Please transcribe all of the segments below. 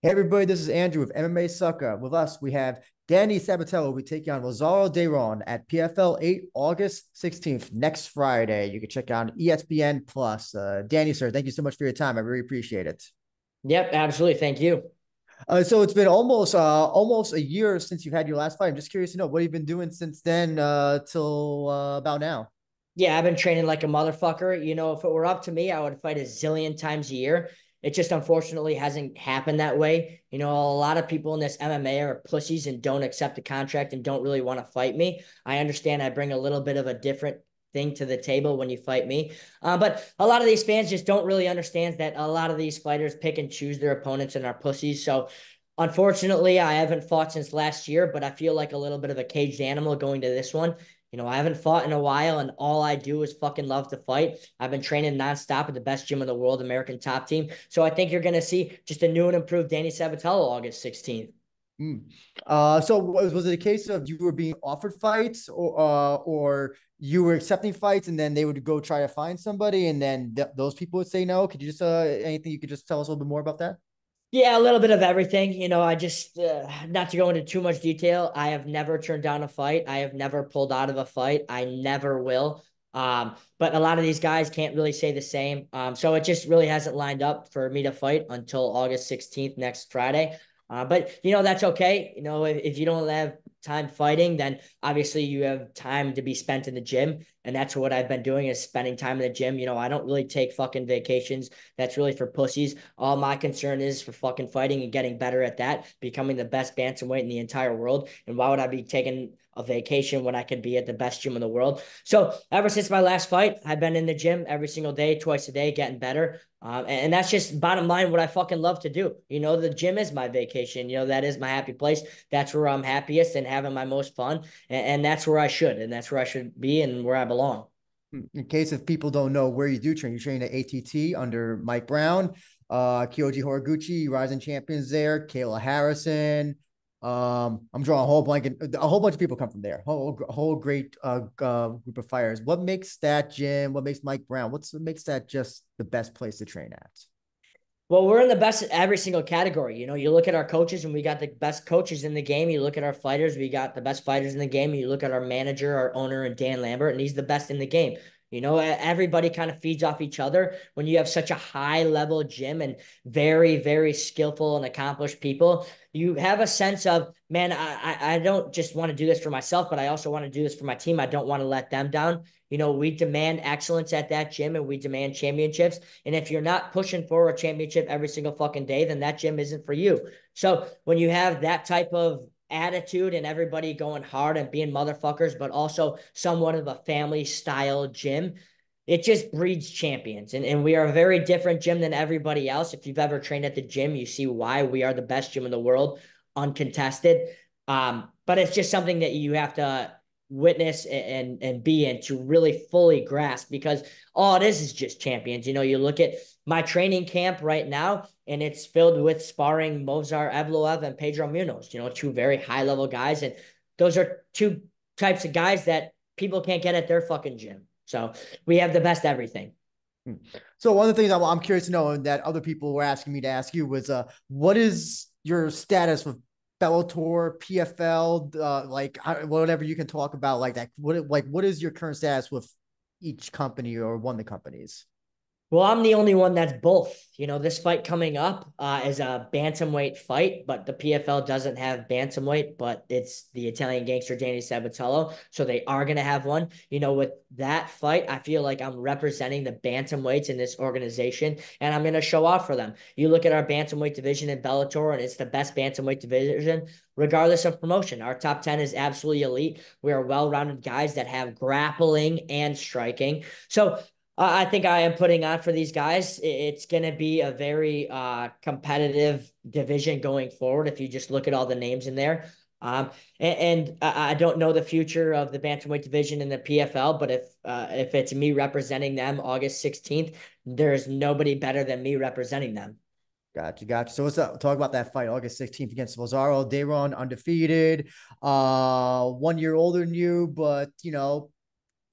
Hey everybody, this is Andrew with MMA Sucka. With us, we have Danny Sabatello. We take you on Lazaro Dayron at PFL 8 August 16th, next Friday. You can check out ESPN Plus. Uh, Danny, sir, thank you so much for your time. I really appreciate it. Yep, absolutely. Thank you. Uh, so it's been almost uh, almost a year since you've had your last fight. I'm just curious to know what you've been doing since then uh, till uh, about now. Yeah, I've been training like a motherfucker. You know, if it were up to me, I would fight a zillion times a year. It just unfortunately hasn't happened that way. You know, a lot of people in this MMA are pussies and don't accept the contract and don't really want to fight me. I understand I bring a little bit of a different thing to the table when you fight me. Uh, but a lot of these fans just don't really understand that a lot of these fighters pick and choose their opponents and are pussies. So unfortunately, I haven't fought since last year, but I feel like a little bit of a caged animal going to this one. You know, I haven't fought in a while, and all I do is fucking love to fight. I've been training nonstop at the best gym in the world, American Top Team. So I think you're going to see just a new and improved Danny Sabatello August 16th. Mm. Uh, so was, was it a case of you were being offered fights, or uh, or you were accepting fights, and then they would go try to find somebody, and then th- those people would say no? Could you just uh, anything you could just tell us a little bit more about that? Yeah, a little bit of everything. You know, I just, uh, not to go into too much detail, I have never turned down a fight. I have never pulled out of a fight. I never will. Um, but a lot of these guys can't really say the same. Um, so it just really hasn't lined up for me to fight until August 16th, next Friday. Uh, but you know, that's okay. You know, if, if you don't have time fighting, then obviously you have time to be spent in the gym. And that's what I've been doing is spending time in the gym. You know, I don't really take fucking vacations. That's really for pussies. All my concern is for fucking fighting and getting better at that, becoming the best bantamweight in the entire world. And why would I be taking a vacation when I could be at the best gym in the world. So ever since my last fight, I've been in the gym every single day, twice a day, getting better. Um, and, and, that's just bottom line what I fucking love to do. You know, the gym is my vacation. You know, that is my happy place. That's where I'm happiest and having my most fun. And, and that's where I should, and that's where I should be and where I belong. In case if people don't know where you do train, you train at ATT under Mike Brown, uh, Kyoji Horiguchi, Rizin champions there, Kayla Harrison, um, I'm drawing a whole blanket. A whole bunch of people come from there. Whole whole great uh, uh, group of fighters. What makes that gym? What makes Mike Brown? What's what makes that just the best place to train at? Well, we're in the best every single category. You know, you look at our coaches and we got the best coaches in the game. You look at our fighters, we got the best fighters in the game. You look at our manager, our owner, and Dan Lambert, and he's the best in the game. You know, everybody kind of feeds off each other when you have such a high level gym and very, very skillful and accomplished people. You have a sense of, man, I, I don't just want to do this for myself, but I also want to do this for my team. I don't want to let them down. You know, we demand excellence at that gym and we demand championships. And if you're not pushing for a championship every single fucking day, then that gym isn't for you. So when you have that type of attitude and everybody going hard and being motherfuckers, but also somewhat of a family style gym. It just breeds champions. And, and we are a very different gym than everybody else. If you've ever trained at the gym, you see why we are the best gym in the world, uncontested. Um, but it's just something that you have to witness and and be in to really fully grasp because all it is is just champions. You know, you look at my training camp right now, and it's filled with sparring Movsar Evloev and Pedro Munhoz, you know, two very high level guys. And those are two types of guys that people can't get at their fucking gym. So we have the best everything. Hmm. So one of the things I'm curious to know and that other people were asking me to ask you was, uh, what is your status with Bellator, PFL, uh, like whatever you can talk about like that. What like what is your current status with each company or one of the companies? Well, I'm the only one that's both. You know, this fight coming up uh, is a bantamweight fight, but the PFL doesn't have bantamweight, but it's the Italian gangster Danny Sabatello. So they are going to have one. You know, with that fight, I feel like I'm representing the bantamweights in this organization and I'm going to show off for them. You look at our bantamweight division in Bellator, and it's the best bantamweight division, regardless of promotion. Our top 10 is absolutely elite. We are well rounded guys that have grappling and striking. So I think I am putting on for these guys. It's going to be a very uh, competitive division going forward. If you just look at all the names in there, um, and, and I don't know the future of the bantamweight division in the PFL, but if uh, if it's me representing them August sixteenth, there's nobody better than me representing them. Gotcha, gotcha. So up? Talk about that fight August 16th against Lazaro. Dayron undefeated, uh, one year older than you, but you know,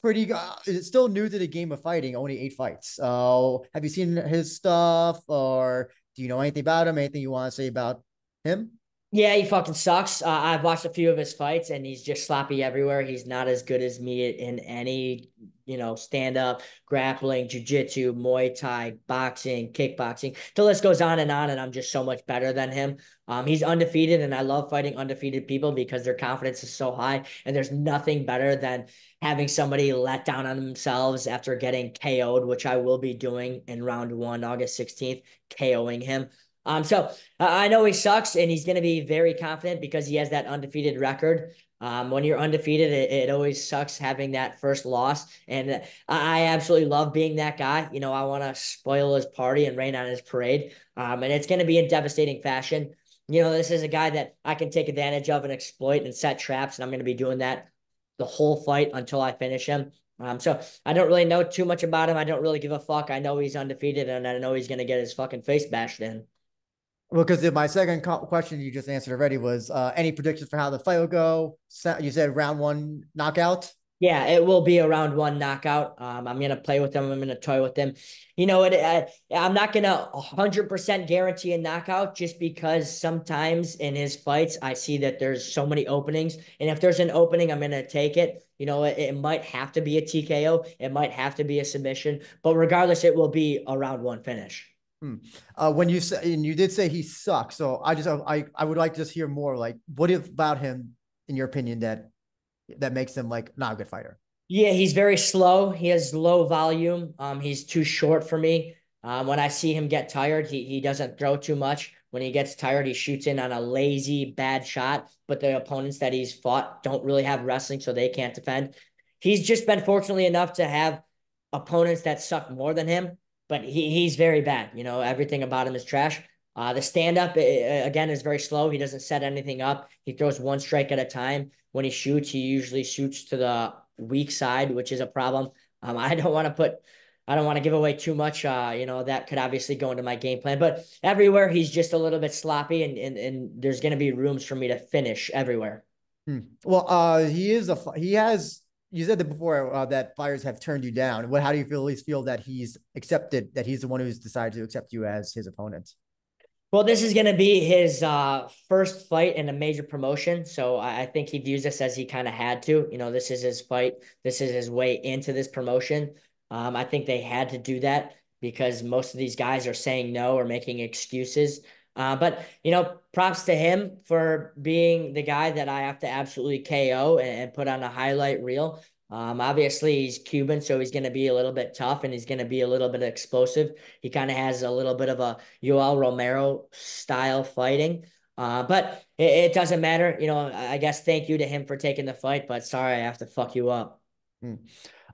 pretty. Uh, still new to the game of fighting. Only eight fights. Uh, have you seen his stuff, or do you know anything about him? Anything you want to say about him? Yeah, he fucking sucks. Uh, I've watched a few of his fights, and he's just sloppy everywhere. He's not as good as me in any, you know, stand up, grappling, jujitsu, Muay Thai, boxing, kickboxing. The list goes on and on, and I'm just so much better than him. Um, he's undefeated, and I love fighting undefeated people because their confidence is so high, and there's nothing better than having somebody let down on themselves after getting KO'd, which I will be doing in round one, August 16th, KOing him. Um, so uh, I know he sucks and he's going to be very confident because he has that undefeated record. Um, when you're undefeated, it, it always sucks having that first loss. And I absolutely love being that guy. You know, I want to spoil his party and rain on his parade. Um, and it's going to be in devastating fashion. You know, this is a guy that I can take advantage of and exploit and set traps. And I'm going to be doing that the whole fight until I finish him. Um, so I don't really know too much about him. I don't really give a fuck. I know he's undefeated and I know he's going to get his fucking face bashed in. Well, because my second question you just answered already was uh, any predictions for how the fight will go? You said round one knockout. Yeah, it will be a round one knockout. Um, I'm gonna play with them. I'm gonna toy with them. You know, it, I, I'm not gonna 100 percent guarantee a knockout just because sometimes in his fights I see that there's so many openings, and if there's an opening, I'm gonna take it. You know, it, it might have to be a TKO, it might have to be a submission, but regardless, it will be a round one finish. Hmm. Uh, when you say and you did say he sucks, so I just I I would like to just hear more. Like, what about him, in your opinion, that that makes him like not a good fighter? Yeah, he's very slow. He has low volume. Um, he's too short for me. Um, when I see him get tired, he he doesn't throw too much. When he gets tired, he shoots in on a lazy, bad shot. But the opponents that he's fought don't really have wrestling, so they can't defend. He's just been fortunately enough to have opponents that suck more than him but he, he's very bad. You know, everything about him is trash. Uh, the stand up again is very slow. He doesn't set anything up. He throws one strike at a time. When he shoots, he usually shoots to the weak side, which is a problem. Um, I don't want to put, I don't want to give away too much. Uh, you know, that could obviously go into my game plan, but everywhere he's just a little bit sloppy and, and, and there's going to be rooms for me to finish everywhere. Hmm. Well, uh, he is a, he has you said that before uh, that fighters have turned you down. What? How do you feel? At least feel that he's accepted that he's the one who's decided to accept you as his opponent. Well, this is going to be his uh, first fight in a major promotion, so I, I think he views this as he kind of had to. You know, this is his fight. This is his way into this promotion. Um, I think they had to do that because most of these guys are saying no or making excuses. Uh, but you know, props to him for being the guy that I have to absolutely KO and, and put on a highlight reel. Um, obviously he's Cuban, so he's going to be a little bit tough and he's going to be a little bit explosive. He kind of has a little bit of a Yoel Romero style fighting. Uh, but it, it, doesn't matter. You know, I guess thank you to him for taking the fight, but sorry, I have to fuck you up. Hmm.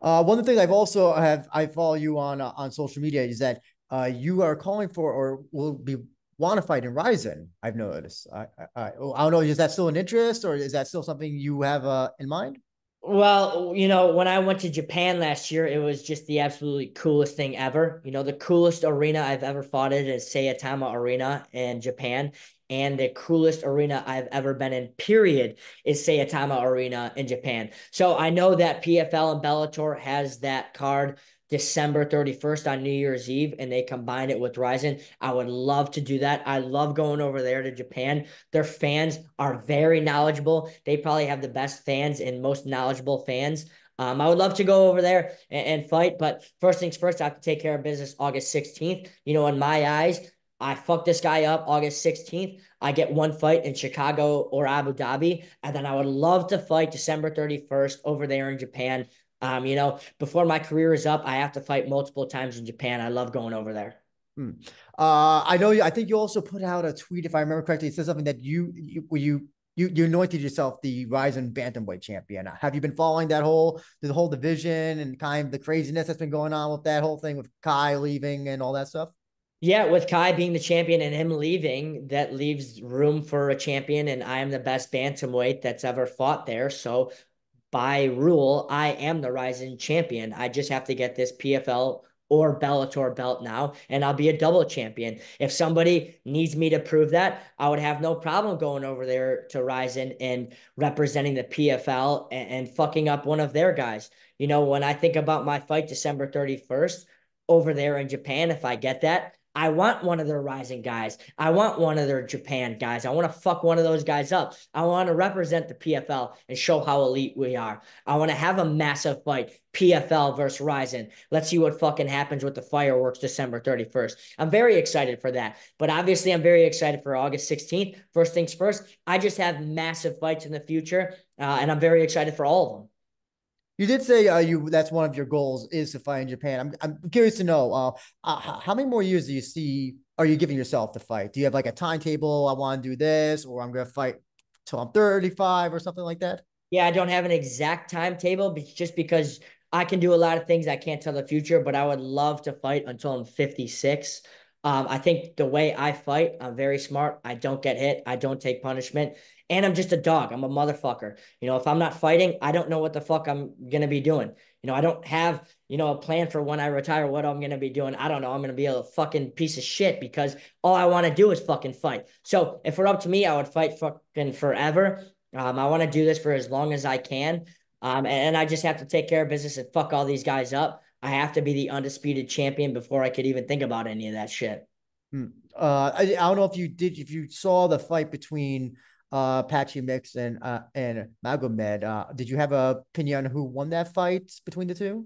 Uh, one things I've also have I follow you on uh, on social media is that uh, you are calling for or will be want to fight in Rizin. I've noticed. I, I, I don't know. Is that still an interest, or is that still something you have uh, in mind? Well, you know, when I went to Japan last year, it was just the absolutely coolest thing ever. You know, the coolest arena I've ever fought in is Saitama Arena in Japan. And the coolest arena I've ever been in, period, is Saitama Arena in Japan. So I know that PFL and Bellator has that card December 31st on New Year's Eve and they combine it with Rizin. I would love to do that. I love going over there to Japan. Their fans are very knowledgeable. They probably have the best fans and most knowledgeable fans. Um, I would love to go over there and, and fight, but first things first, I have to take care of business August 16th. You know, in my eyes, I fuck this guy up August 16th. I get one fight in Chicago or Abu Dhabi. And then I would love to fight December 31st over there in Japan. Um, you know, before my career is up, I have to fight multiple times in Japan. I love going over there. Hmm. Uh, I know. You, I think you also put out a tweet, if I remember correctly. It says something that you you you you, you anointed yourself the Rizin bantamweight champion. Have you been following that whole the whole division and kind of the craziness that's been going on with that whole thing with Kai leaving and all that stuff? Yeah, with Kai being the champion and him leaving, that leaves room for a champion, and I am the best bantamweight that's ever fought there. So by rule, I am the Rizin champion. I just have to get this PFL or Bellator belt now, and I'll be a double champion. If somebody needs me to prove that, I would have no problem going over there to Rizin and representing the PFL and, and fucking up one of their guys. You know, when I think about my fight December 31st over there in Japan, if I get that, I want one of their Rizin guys. I want one of their Japan guys. I want to fuck one of those guys up. I want to represent the PFL and show how elite we are. I want to have a massive fight, PFL versus Rizin. Let's see what fucking happens with the fireworks December 31st. I'm very excited for that. But obviously, I'm very excited for August 16th. First things first, I just have massive fights in the future, uh, and I'm very excited for all of them. You did say uh, you that's one of your goals is to fight in Japan. I'm I'm curious to know uh, uh, how many more years do you see are you giving yourself to fight? Do you have like a timetable? I want to do this, or I'm going to fight till I'm 35 or something like that. Yeah, I don't have an exact timetable, but just because I can do a lot of things, I can't tell the future. But I would love to fight until I'm 56. Um, I think the way I fight, I'm very smart. I don't get hit. I don't take punishment. And I'm just a dog. I'm a motherfucker. You know, if I'm not fighting, I don't know what the fuck I'm going to be doing. You know, I don't have, you know, a plan for when I retire, what I'm going to be doing. I don't know. I'm going to be a fucking piece of shit because all I want to do is fucking fight. So if it were up to me, I would fight fucking forever. Um, I want to do this for as long as I can. Um, and I just have to take care of business and fuck all these guys up. I have to be the undisputed champion before I could even think about any of that shit. Hmm. Uh, I, I don't know if you did, if you saw the fight between uh Patchy Mix and uh and Magomed. Uh did you have a opinion on who won that fight between the two?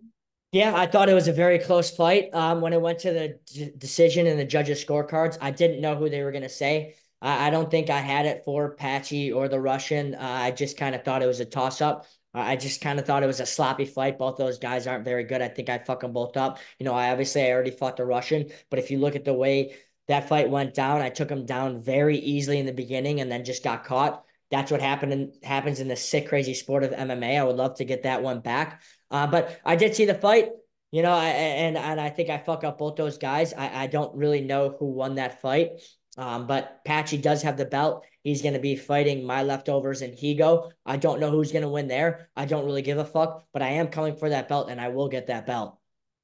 Yeah, I thought it was a very close fight. Um, when it went to the d- decision and the judges' scorecards, I didn't know who they were going to say. I, I don't think I had it for Patchy or the Russian. Uh, I just kind of thought it was a toss up. I just kind of thought it was a sloppy fight. Both those guys aren't very good. I think I fuck them both up. You know, I obviously I already fought the Russian, but if you look at the way that fight went down. I took him down very easily in the beginning and then just got caught. That's what happened in, happens in the sick, crazy sport of MMA. I would love to get that one back. Uh, but I did see the fight, you know, I, and and I think I fuck up both those guys. I, I don't really know who won that fight. Um, but Patchy does have the belt. He's going to be fighting my leftovers and Higo. I don't know who's going to win there. I don't really give a fuck, but I am coming for that belt and I will get that belt.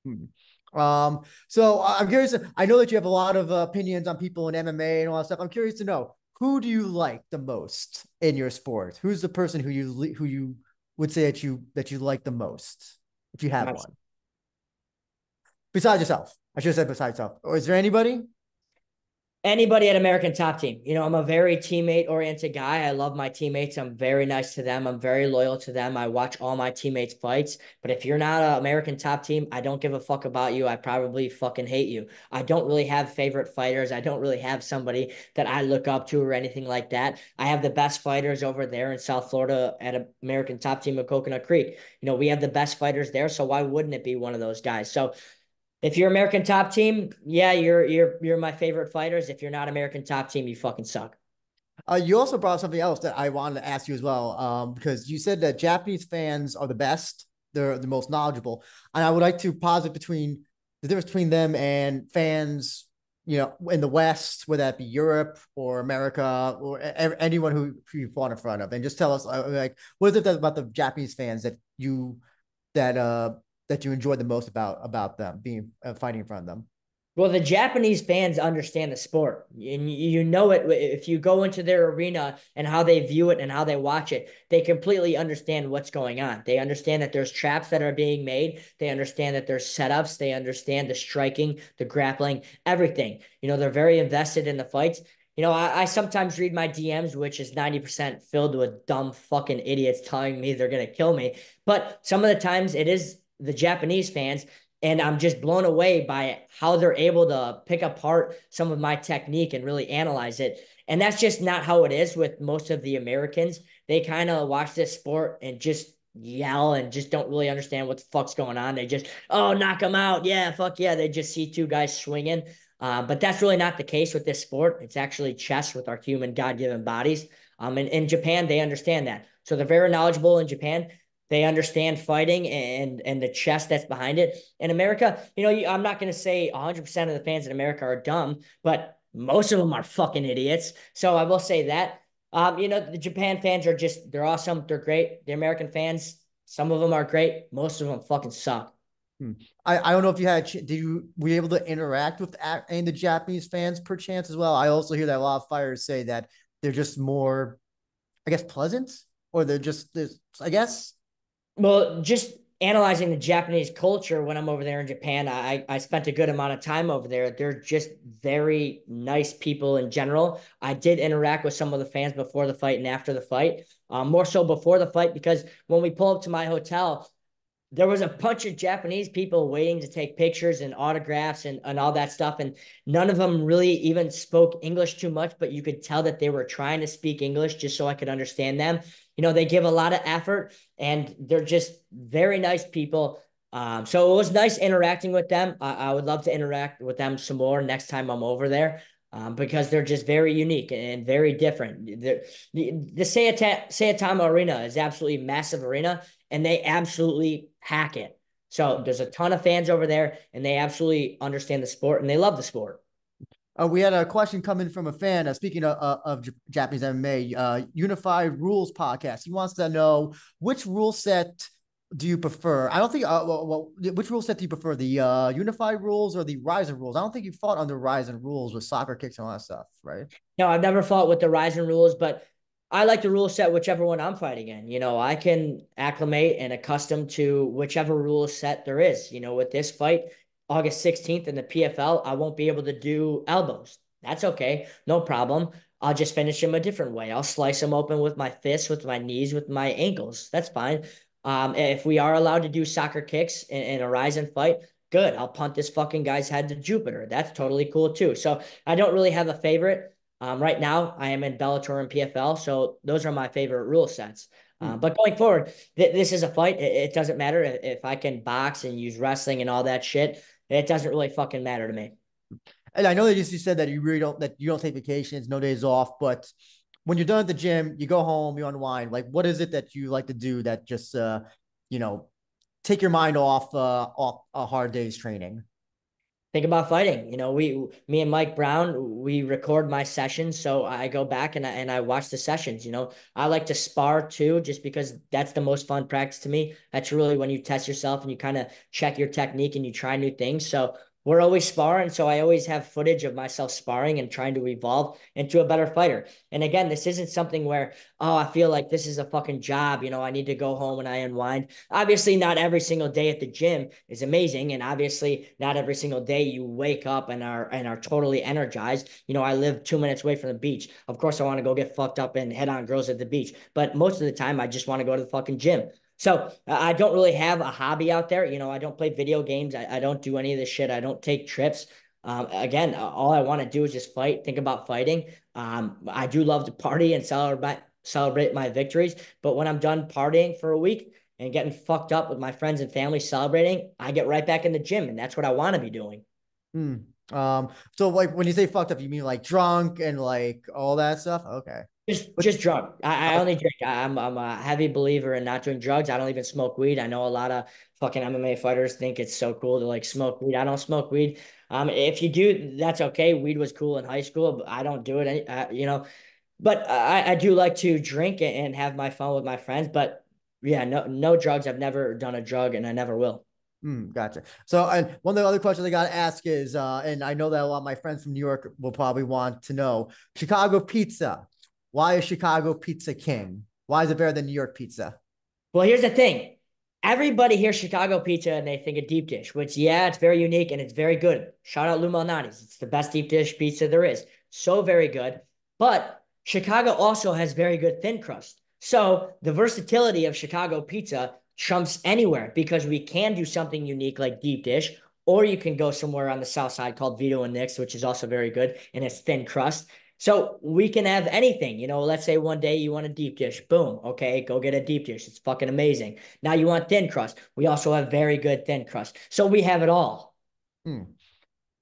Hmm. Um, so I'm curious. I know that you have a lot of uh, opinions on people in MMA and all that stuff. I'm curious to know who do you like the most in your sport? Who's the person who you who you would say that you that you like the most, if you have one? Besides yourself, I should have said besides yourself. Or is there anybody? Anybody at American Top Team. You know, I'm a very teammate oriented guy. I love my teammates. I'm very nice to them. I'm very loyal to them. I watch all my teammates' fights. But if you're not an American Top Team, I don't give a fuck about you. I probably fucking hate you. I don't really have favorite fighters. I don't really have somebody that I look up to or anything like that. I have the best fighters over there in South Florida at American Top Team of Coconut Creek. You know, we have the best fighters there. So why wouldn't it be one of those guys? So if you're American top team, yeah, you're you're you're my favorite fighters. If you're not American top team, you fucking suck. Uh, you also brought something else that I wanted to ask you as well, um, because you said that Japanese fans are the best, they're the most knowledgeable, and I would like to posit between the difference between them and fans, you know, in the West, whether that be Europe or America or anyone who, who you fought in front of, and just tell us uh, like what is it about the Japanese fans that you that uh that you enjoy the most about about them being uh, fighting in front of them? Well, the Japanese fans understand the sport, and you know it if you go into their arena and how they view it and how they watch it. They completely understand what's going on. They understand that there's traps that are being made. They understand that there's setups. They understand the striking, the grappling, everything. You know, they're very invested in the fights. You know, I, I sometimes read my DMs, which is 90% filled with dumb fucking idiots telling me they're going to kill me. But some of the times it is the Japanese fans. And I'm just blown away by how they're able to pick apart some of my technique and really analyze it. And that's just not how it is with most of the Americans. They kind of watch this sport and just yell and just don't really understand what the fuck's going on. They just, oh, knock them out. Yeah, fuck yeah. They just see two guys swinging. Uh, but that's really not the case with this sport. It's actually chess with our human God given bodies. Um, and in Japan, they understand that. So they're very knowledgeable in Japan. They understand fighting and and the chess that's behind it. In America, you know, I'm not going to say 100% of the fans in America are dumb, but most of them are fucking idiots. So I will say that. Um, you know, the Japan fans are just they're awesome, they're great. The American fans, some of them are great, most of them fucking suck. Hmm. I, I don't know if you had did you were you able to interact with any the Japanese fans per chance as well. I also hear that a lot of fighters say that they're just more, I guess, pleasant or they're just. I guess. Well, just analyzing the Japanese culture when I'm over there in Japan, I, I spent a good amount of time over there. They're just very nice people in general. I did interact with some of the fans before the fight and after the fight, um, more so before the fight, because when we pull up to my hotel, there was a bunch of Japanese people waiting to take pictures and autographs and, and all that stuff. And none of them really even spoke English too much, but you could tell that they were trying to speak English just so I could understand them. You know, they give a lot of effort and they're just very nice people. Um, so it was nice interacting with them. I, I would love to interact with them some more next time I'm over there. Um, because they're just very unique and very different. The, the, the Saitama Arena is absolutely massive arena, and they absolutely hack it. So there's a ton of fans over there, and they absolutely understand the sport and they love the sport. Uh, we had a question coming from a fan. Uh, speaking of, uh, of Japanese MMA, uh, Unified Rules podcast. He wants to know which rule set do you prefer? I don't think. Uh, well, well, which rule set do you prefer? The uh, Unified Rules or the Rizin rules? I don't think you fought under Rizin rules with soccer kicks and all that stuff, right? No, I've never fought with the Rizin rules, but I like the rule set whichever one I'm fighting in. You know, I can acclimate and accustom to whichever rule set there is. You know, with this fight, August 16th in the PFL, I won't be able to do elbows. That's okay. No problem. I'll just finish him a different way. I'll slice him open with my fists, with my knees, with my ankles. That's fine. Um, if we are allowed to do soccer kicks in, in a Rizin fight, good. I'll punt this fucking guy's head to Jupiter. That's totally cool too. So I don't really have a favorite. Um, right now, I am in Bellator and PFL, so those are my favorite rule sets. Uh, but going forward, th- this is a fight. It, it doesn't matter if, if I can box and use wrestling and all that shit. It doesn't really fucking matter to me. And I know that you said that you really don't that you don't take vacations, no days off, but when you're done at the gym, you go home, you unwind. Like, what is it that you like to do that just uh, you know, take your mind off uh off a hard day's training? Think about fighting. You know, we, me and Mike Brown, we record my sessions. So I go back and I, and I watch the sessions, you know, I like to spar too, just because that's the most fun practice to me. That's really when you test yourself and you kind of check your technique and you try new things. So we're always sparring. So I always have footage of myself sparring and trying to evolve into a better fighter. And again, this isn't something where, oh, I feel like this is a fucking job. You know, I need to go home and I unwind. Obviously, not every single day at the gym is amazing. And obviously, not every single day you wake up and are and are totally energized. You know, I live two minutes away from the beach. Of course, I want to go get fucked up and head on girls at the beach. But most of the time, I just want to go to the fucking gym. So I don't really have a hobby out there. You know, I don't play video games. I, I don't do any of this shit. I don't take trips. Um, again, all I want to do is just fight, think about fighting. Um, I do love to party and celebrate celebrate my victories. But when I'm done partying for a week and getting fucked up with my friends and family celebrating, I get right back in the gym, and that's what I want to be doing. Hmm. Um. So, like, when you say fucked up, you mean like drunk and like all that stuff? Okay. Just, just drug. I, I only drink. I'm, I'm a heavy believer in not doing drugs. I don't even smoke weed. I know a lot of fucking MMA fighters think it's so cool to like smoke weed. I don't smoke weed. Um, if you do, that's okay. Weed was cool in high school, but I don't do it. Any, uh, you know, but I, I do like to drink and have my fun with my friends. But yeah, no, no drugs. I've never done a drug, and I never will. Mm, gotcha. So, and one of the other questions I got to ask is, uh, and I know that a lot of my friends from New York will probably want to know Chicago pizza. Why is Chicago pizza king? Why is it better than New York pizza? Well, here's the thing. Everybody hears Chicago pizza and they think a deep dish, which, yeah, it's very unique and it's very good. Shout out Lou Malnati's. It's the best deep dish pizza there is. So very good. But Chicago also has very good thin crust. So the versatility of Chicago pizza trumps anywhere because we can do something unique like deep dish, or you can go somewhere on the south side called Vito and Nick's, which is also very good and it's thin crust. So we can have anything, you know, let's say one day you want a deep dish, boom, okay, go get a deep dish. It's fucking amazing. Now you want thin crust. We also have very good thin crust. So we have it all. Hmm.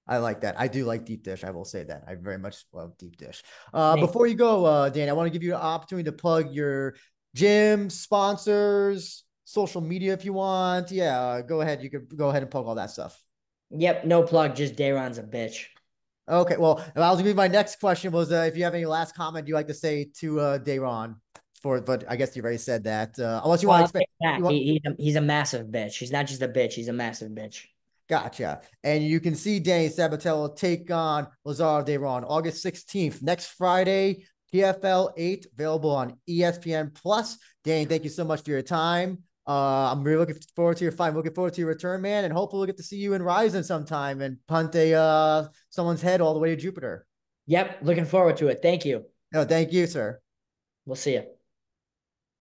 I like that. I do like deep dish. I will say that. I very much love deep dish. Uh, before you go, uh, Dan, I want to give you an opportunity to plug your gym, sponsors, social media if you want. Yeah, uh, go ahead. You could go ahead and plug all that stuff. Yep, no plug. Just Dayron's a bitch. Okay, well, I was gonna be my next question was uh, if you have any last comment you like to say to uh, Dayron. for, but I guess you already said that. Uh, unless you Well, want to you want- He, he's, a, he's a massive bitch. He's not just a bitch. He's a massive bitch. Gotcha. And you can see Danny Sabatello take on Lazaro Dayron August 16th, next Friday, PFL 8, available on ESPN Plus. Danny, thank you so much for your time. Uh, I'm really looking forward to your fight. I'm looking forward to your return, man, and hopefully we'll get to see you in Rizin sometime and punt a uh someone's head all the way to Jupiter. Yep. Looking forward to it. Thank you. No, thank you, sir. We'll see you.